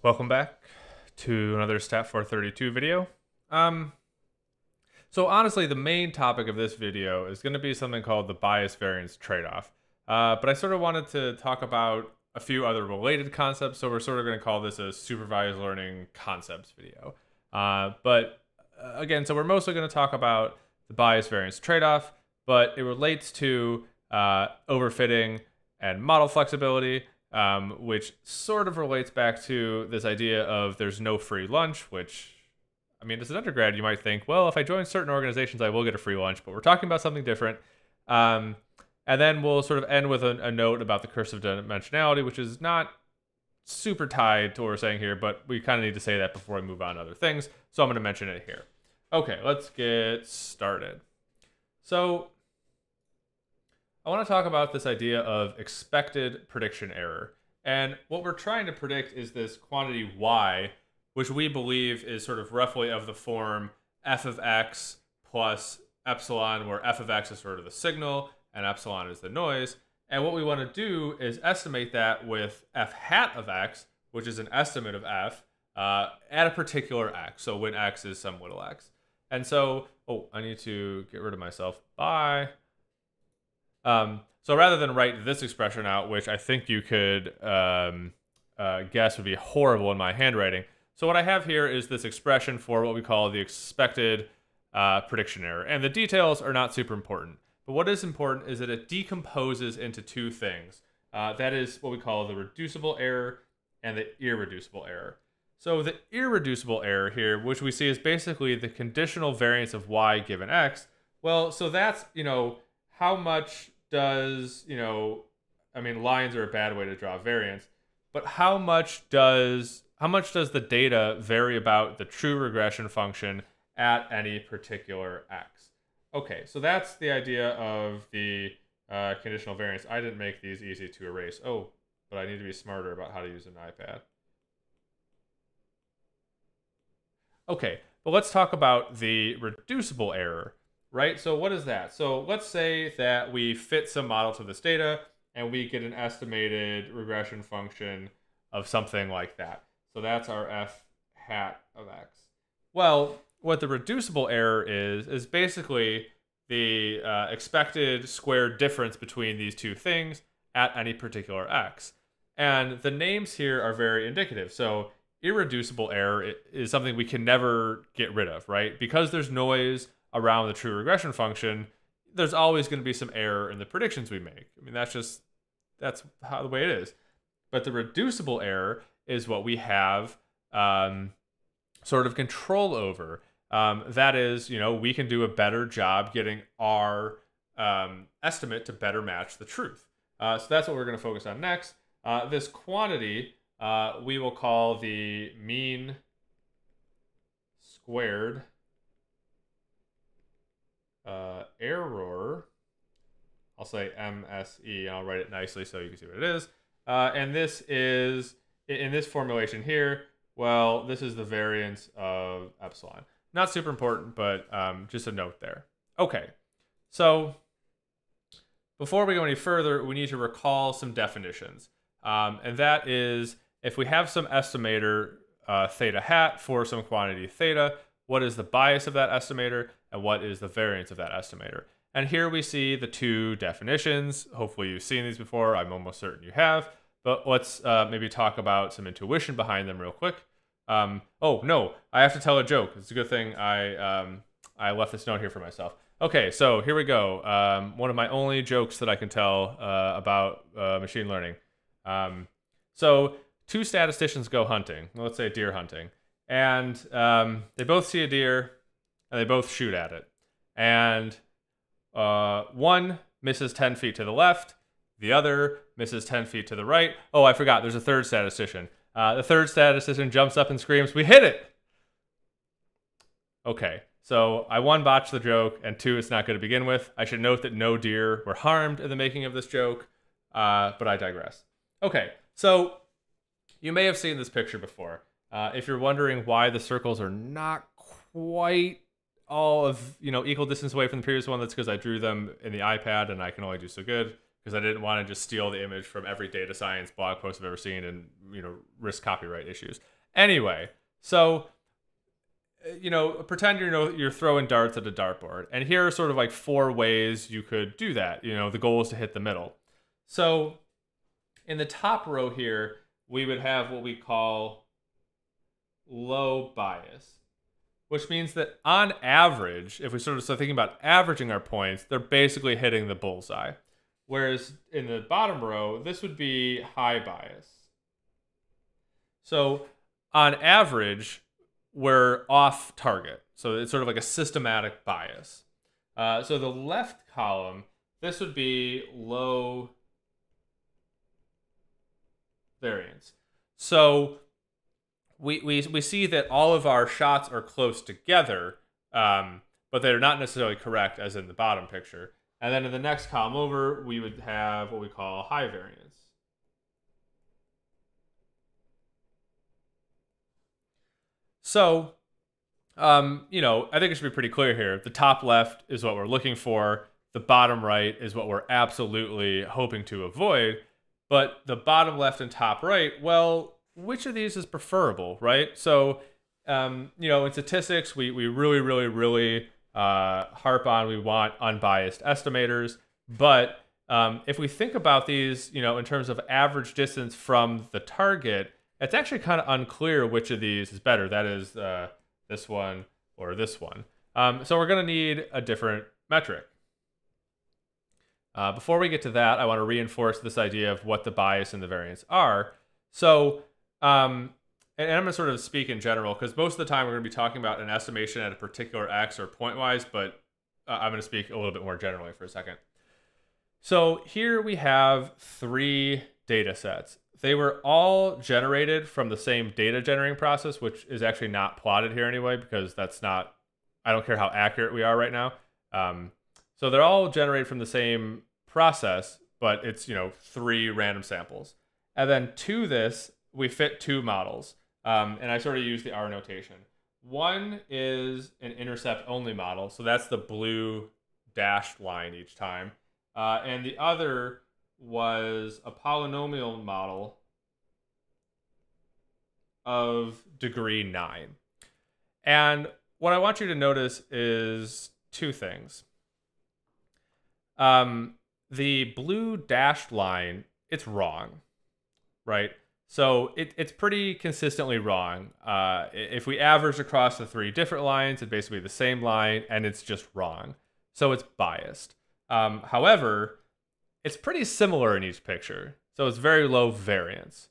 Welcome back to another Stat 432 video. Um, so honestly, the main topic of this video is going to be something called the bias variance trade-off. Uh, but I sort of wanted to talk about a few other related concepts, so we're sort of going to call this a supervised learning concepts video. Uh, but uh, again, so we're mostly going to talk about the bias variance trade-off, but it relates to uh, overfitting and model flexibility, um, which sort of relates back to this idea of there's no free lunch, which, I mean, as an undergrad, you might think, well, if I join certain organizations, I will get a free lunch, but we're talking about something different. Um, and then we'll sort of end with a, a note about the curse of dimensionality, which is not super tied to what we're saying here, but we kind of need to say that before we move on to other things. So I'm going to mention it here. Okay, let's get started. So I want to talk about this idea of expected prediction error. And what we're trying to predict is this quantity y, which we believe is sort of roughly of the form f of x plus epsilon, where f of x is sort of the signal and epsilon is the noise. And what we want to do is estimate that with f hat of x, which is an estimate of f, uh, at a particular x. So when x is some little x. And so, oh, I need to get rid of myself. Bye. Um, so rather than write this expression out, which I think you could um, uh, guess would be horrible in my handwriting, so what I have here is this expression for what we call the expected uh, prediction error. And the details are not super important. But what is important is that it decomposes into two things. Uh, that is what we call the reducible error and the irreducible error. So the irreducible error here, which we see is basically the conditional variance of y given x, well, so that's, you know, how much does, you know, I mean, lines are a bad way to draw variance, but how much does how much does the data vary about the true regression function at any particular x? Okay, so that's the idea of the uh, conditional variance. I didn't make these easy to erase. Oh, but I need to be smarter about how to use an iPad. Okay, but let's talk about the reducible error right? So what is that? So let's say that we fit some model to this data and we get an estimated regression function of something like that. So that's our f hat of x. Well, what the reducible error is, is basically the uh, expected squared difference between these two things at any particular x. And the names here are very indicative. So irreducible error is something we can never get rid of, right? Because there's noise around the true regression function, there's always going to be some error in the predictions we make. I mean, that's just that's how the way it is. But the reducible error is what we have um, sort of control over. Um, that is, you know, we can do a better job getting our um, estimate to better match the truth. Uh, so that's what we're going to focus on next. Uh, this quantity uh, we will call the mean squared uh, error. I'll say MSE and I'll write it nicely so you can see what it is. Uh, and this is, in this formulation here, well, this is the variance of epsilon. Not super important, but um, just a note there. Okay, so before we go any further, we need to recall some definitions. Um, and that is, if we have some estimator uh, theta hat for some quantity theta, what is the bias of that estimator? And what is the variance of that estimator. And here we see the two definitions. Hopefully you've seen these before. I'm almost certain you have. But let's uh, maybe talk about some intuition behind them real quick. Um, oh, no, I have to tell a joke. It's a good thing I, um, I left this note here for myself. Okay, so here we go. Um, one of my only jokes that I can tell uh, about uh, machine learning. Um, so two statisticians go hunting. Let's say deer hunting. And um, they both see a deer and they both shoot at it. And uh, one misses 10 feet to the left, the other misses 10 feet to the right. Oh, I forgot, there's a third statistician. Uh, the third statistician jumps up and screams, We hit it! Okay, so I one botched the joke, and two, it's not good to begin with. I should note that no deer were harmed in the making of this joke, uh, but I digress. Okay, so you may have seen this picture before. Uh, if you're wondering why the circles are not quite all of you know equal distance away from the previous one, that's because I drew them in the iPad and I can only do so good because I didn't want to just steal the image from every data science blog post I've ever seen and you know risk copyright issues. Anyway, so uh, you know, pretend you're you know, you're throwing darts at a dartboard, and here are sort of like four ways you could do that. You know, the goal is to hit the middle. So, in the top row here, we would have what we call low bias, which means that on average, if we sort of start thinking about averaging our points, they're basically hitting the bullseye. Whereas in the bottom row, this would be high bias. So on average, we're off target. So it's sort of like a systematic bias. Uh, so the left column, this would be low variance. So we, we, we see that all of our shots are close together, um, but they're not necessarily correct as in the bottom picture. And then in the next column over, we would have what we call high variance. So, um, you know, I think it should be pretty clear here. The top left is what we're looking for. The bottom right is what we're absolutely hoping to avoid. But the bottom left and top right, well, which of these is preferable, right? So, um, you know, in statistics, we, we really, really, really uh, harp on we want unbiased estimators. But um, if we think about these, you know, in terms of average distance from the target, it's actually kind of unclear which of these is better. That is uh, this one or this one. Um, so we're going to need a different metric. Uh, before we get to that, I want to reinforce this idea of what the bias and the variance are. So, um, and, I'm going to sort of speak in general because most of the time we're going to be talking about an estimation at a particular x or pointwise, but uh, I'm going to speak a little bit more generally for a second. So here we have three data sets. They were all generated from the same data generating process, which is actually not plotted here anyway, because that's not, I don't care how accurate we are right now. Um, so they're all generated from the same process, but it's, you know, three random samples. And then to this, we fit two models. Um, and I sort of use the R notation. One is an intercept only model. So that's the blue dashed line each time. Uh, and the other was a polynomial model of degree nine. And what I want you to notice is two things. Um, the blue dashed line, it's wrong, right? So it, it's pretty consistently wrong. Uh, if we average across the three different lines, it's basically the same line, and it's just wrong. So it's biased. Um, however, it's pretty similar in each picture, so it's very low variance.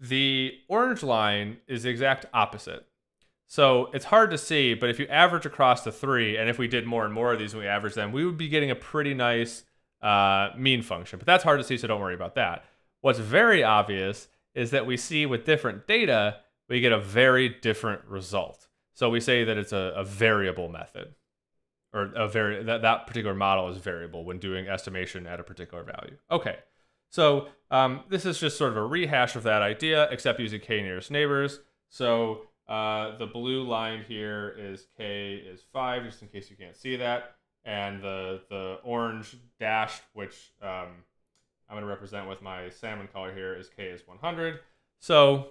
The orange line is the exact opposite. So it's hard to see, but if you average across the three, and if we did more and more of these and we average them, we would be getting a pretty nice uh, mean function. But that's hard to see, so don't worry about that. What's very obvious is that we see with different data, we get a very different result. So we say that it's a, a variable method or a very that, that particular model is variable when doing estimation at a particular value. Okay, so um, this is just sort of a rehash of that idea, except using k nearest neighbors. So uh, the blue line here is k is five, just in case you can't see that, and the the orange dashed, which um, I'm going to represent with my salmon color here, is k is 100. So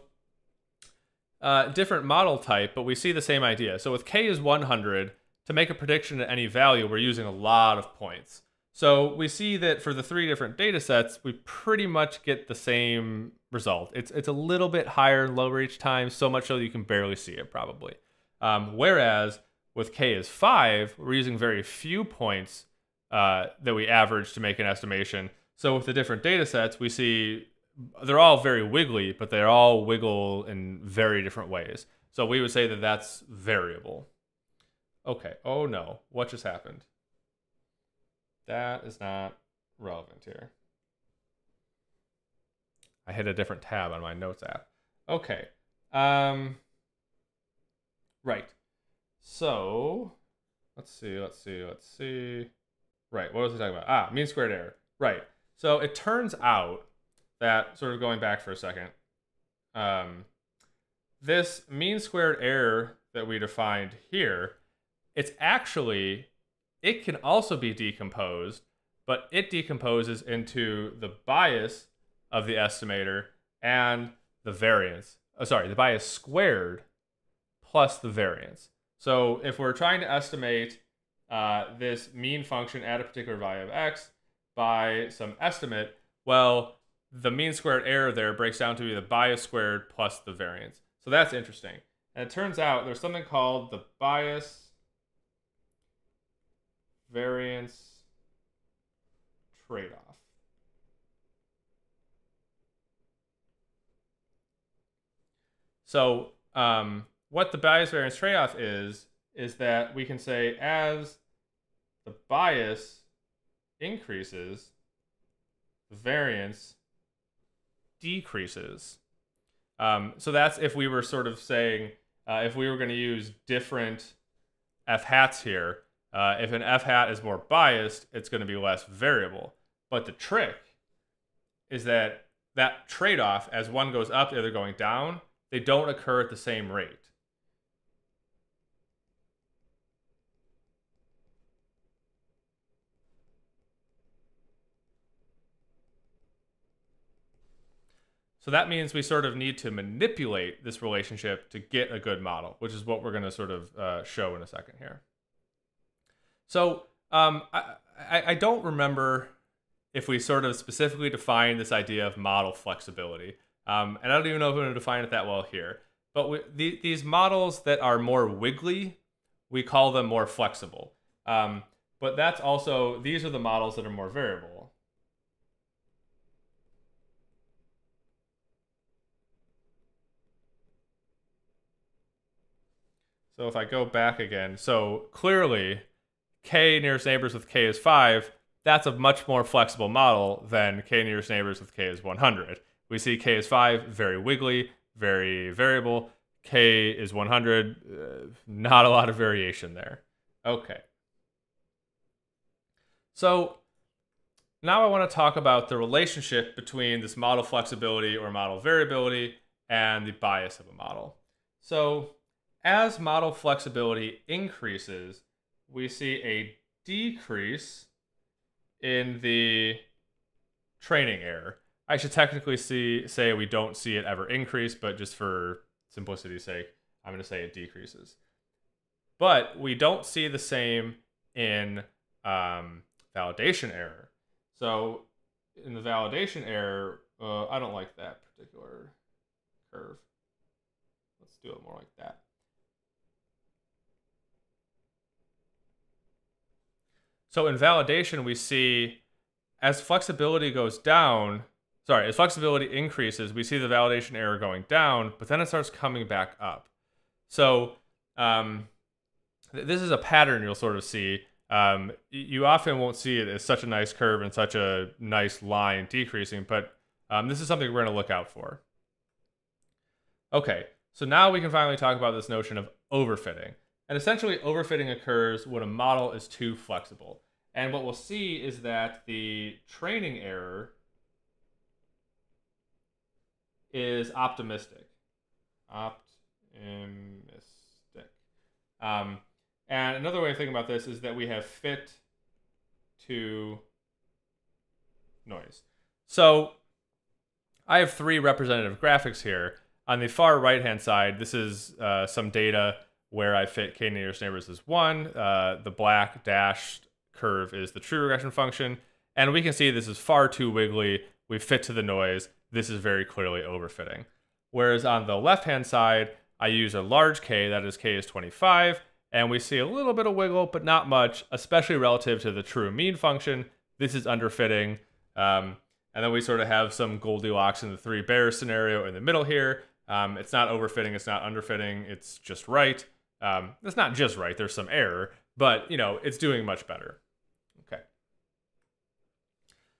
uh, different model type, but we see the same idea. So with k is 100 to make a prediction at any value, we're using a lot of points. So we see that for the three different data sets, we pretty much get the same result. It's, it's a little bit higher and lower each time, so much so you can barely see it probably. Um, whereas with k is 5, we're using very few points uh, that we average to make an estimation. So with the different data sets, we see they're all very wiggly, but they all wiggle in very different ways. So we would say that that's variable. Okay. Oh no. What just happened? That is not relevant here. I hit a different tab on my notes app. Okay. Um right. So let's see, let's see, let's see. Right, what was I talking about? Ah, mean squared error. Right. So it turns out that sort of going back for a second, um, this mean squared error that we defined here it's actually it can also be decomposed but it decomposes into the bias of the estimator and the variance. Oh, sorry, the bias squared plus the variance. So if we're trying to estimate uh, this mean function at a particular value of x by some estimate, well, the mean squared error there breaks down to be the bias squared plus the variance. So that's interesting. And it turns out there's something called the bias variance trade-off. So um, what the bias variance trade-off is, is that we can say as the bias increases, the variance decreases. Um, so that's if we were sort of saying, uh, if we were going to use different f hats here, uh, if an f hat is more biased, it's going to be less variable. But the trick is that that trade-off, as one goes up, the other going down, they don't occur at the same rate. So that means we sort of need to manipulate this relationship to get a good model, which is what we're going to sort of uh, show in a second here. So um, I, I, I, don't remember if we sort of specifically define this idea of model flexibility. Um, and I don't even know if I'm going to define it that well here. But we, the, these models that are more wiggly, we call them more flexible. Um, but that's also, these are the models that are more variable. So if I go back again, so clearly k nearest neighbors with k is 5, that's a much more flexible model than k nearest neighbors with k is 100. We see k is 5, very wiggly, very variable. k is 100, uh, not a lot of variation there. Okay. So now I want to talk about the relationship between this model flexibility or model variability and the bias of a model. So as model flexibility increases, we see a decrease in the training error. I should technically see say we don't see it ever increase, but just for simplicity's sake, I'm going to say it decreases. But we don't see the same in um, validation error. So in the validation error, uh, I don't like that particular curve. Let's do it more like that. So in validation, we see as flexibility goes down, sorry, as flexibility increases, we see the validation error going down, but then it starts coming back up. So um, th this is a pattern you'll sort of see. Um, you often won't see it as such a nice curve and such a nice line decreasing, but um, this is something we're going to look out for. Okay, so now we can finally talk about this notion of overfitting. And essentially, overfitting occurs when a model is too flexible. And what we'll see is that the training error is optimistic. Optimistic. Um, and another way of thinking about this is that we have fit to noise. So I have three representative graphics here. On the far right hand side, this is uh, some data where I fit k nearest neighbors is one. Uh, the black dashed curve is the true regression function. And we can see this is far too wiggly. We fit to the noise. This is very clearly overfitting. Whereas on the left-hand side, I use a large k, that is k is 25, and we see a little bit of wiggle, but not much, especially relative to the true mean function. This is underfitting. Um, and then we sort of have some Goldilocks in the three bears scenario in the middle here. Um, it's not overfitting, it's not underfitting, it's just right. Um, it's not just right, there's some error, but you know, it's doing much better. Okay.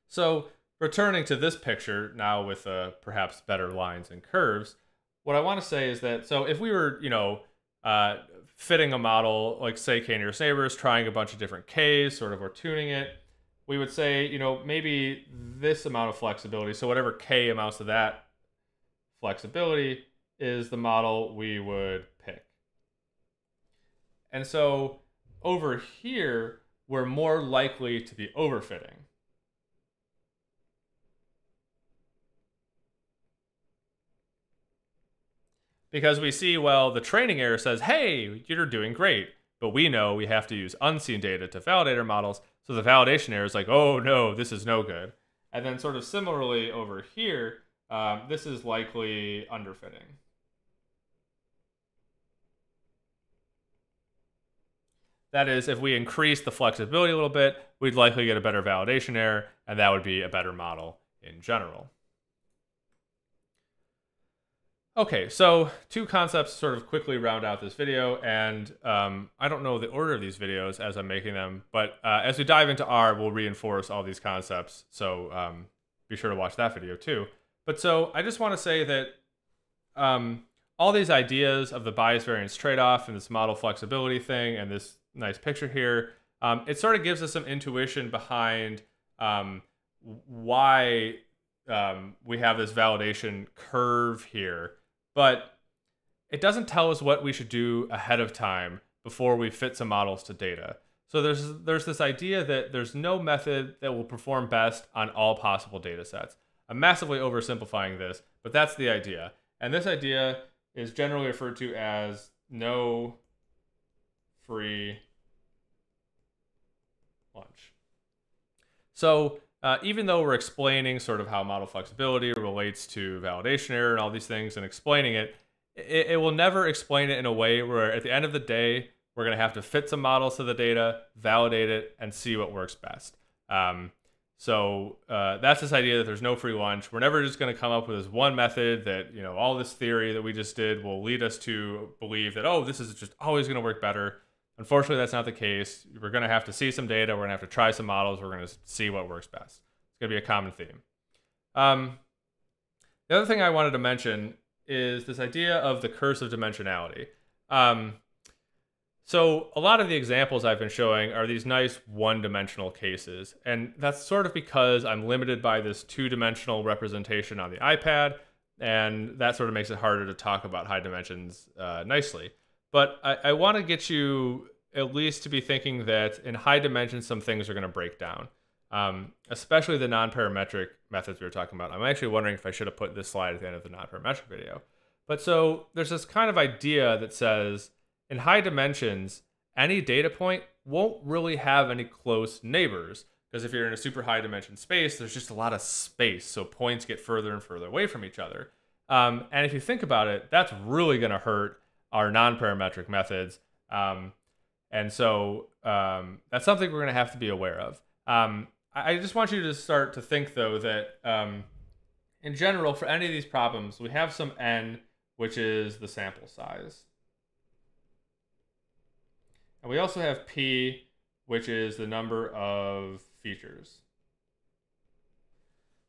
So returning to this picture now with uh, perhaps better lines and curves, what I want to say is that, so if we were, you know, uh, fitting a model like say k nearest neighbors, trying a bunch of different k's, sort of, or tuning it, we would say, you know, maybe this amount of flexibility, so whatever k amounts to that flexibility is the model we would. And so over here, we're more likely to be overfitting. Because we see, well, the training error says, hey, you're doing great. But we know we have to use unseen data to validate our models. So the validation error is like, oh no, this is no good. And then sort of similarly over here, um, this is likely underfitting. That is, if we increase the flexibility a little bit, we'd likely get a better validation error, and that would be a better model in general. Okay, so two concepts sort of quickly round out this video, and um, I don't know the order of these videos as I'm making them, but uh, as we dive into R, we'll reinforce all these concepts, so um, be sure to watch that video too. But so I just want to say that um, all these ideas of the bias variance trade-off and this model flexibility thing and this nice picture here, um, it sort of gives us some intuition behind um, why um, we have this validation curve here but it doesn't tell us what we should do ahead of time before we fit some models to data. So there's there's this idea that there's no method that will perform best on all possible data sets. I'm massively oversimplifying this, but that's the idea. And this idea is generally referred to as no free lunch. So uh, even though we're explaining sort of how model flexibility relates to validation error and all these things and explaining it, it, it will never explain it in a way where at the end of the day, we're going to have to fit some models to the data, validate it, and see what works best. Um, so uh, that's this idea that there's no free lunch. We're never just going to come up with this one method that, you know, all this theory that we just did will lead us to believe that, oh, this is just always going to work better. Unfortunately, that's not the case. We're going to have to see some data. We're going to have to try some models. We're going to see what works best. It's going to be a common theme. Um, the other thing I wanted to mention is this idea of the curse of dimensionality. Um, so a lot of the examples I've been showing are these nice one-dimensional cases, and that's sort of because I'm limited by this two-dimensional representation on the iPad, and that sort of makes it harder to talk about high dimensions uh, nicely. But I, I want to get you at least to be thinking that in high dimensions, some things are going to break down, um, especially the non-parametric methods we were talking about. I'm actually wondering if I should have put this slide at the end of the non-parametric video. But so there's this kind of idea that says in high dimensions, any data point won't really have any close neighbors because if you're in a super high dimension space, there's just a lot of space. So points get further and further away from each other. Um, and if you think about it, that's really going to hurt our non-parametric methods. Um, and so um, that's something we're going to have to be aware of. Um, I, just want you to start to think, though, that um, in general, for any of these problems, we have some n, which is the sample size. And we also have p, which is the number of features.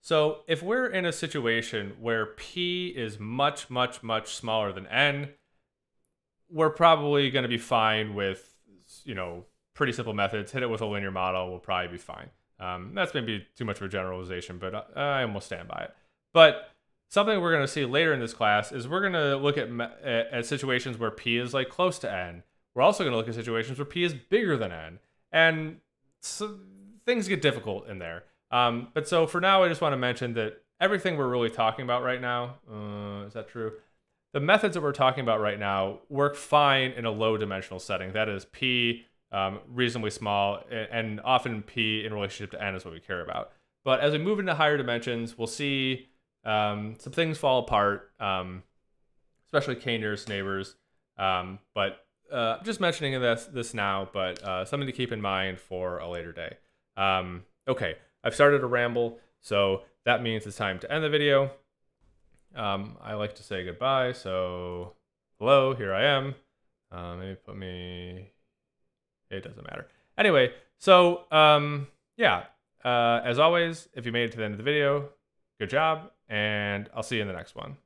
So if we're in a situation where p is much, much, much smaller than n, we're probably going to be fine with, you know, pretty simple methods. Hit it with a linear model, we'll probably be fine. Um, that's maybe too much of a generalization, but I, I almost stand by it. But something we're going to see later in this class is we're going to look at, at situations where p is like close to n. We're also going to look at situations where p is bigger than n, and so things get difficult in there. Um, but so for now, I just want to mention that everything we're really talking about right now, uh, is that true? the methods that we're talking about right now work fine in a low dimensional setting. That is p um, reasonably small, and often p in relationship to n is what we care about. But as we move into higher dimensions, we'll see um, some things fall apart, um, especially k nearest neighbors. Um, but uh, just mentioning this this now, but uh, something to keep in mind for a later day. Um, okay, I've started a ramble, so that means it's time to end the video. Um, I like to say goodbye, so hello, here I am. Uh, maybe put me. It doesn't matter. Anyway, so um, yeah. Uh, as always, if you made it to the end of the video, good job, and I'll see you in the next one.